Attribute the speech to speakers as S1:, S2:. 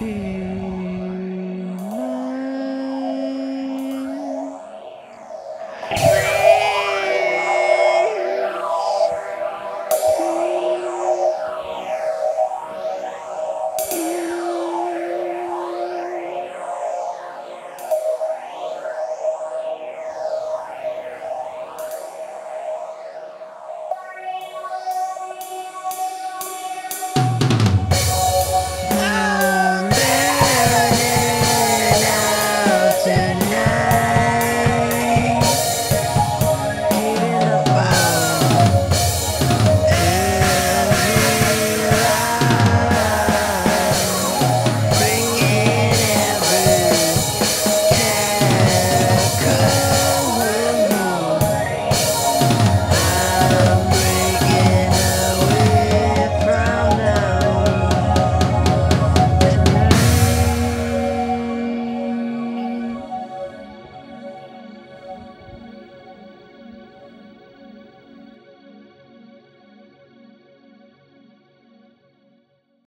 S1: Mm.